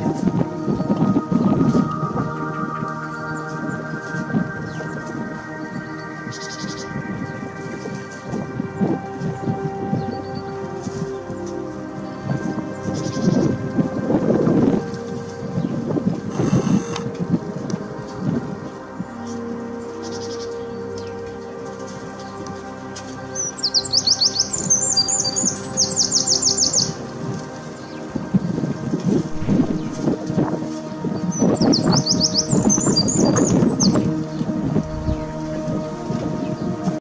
やった!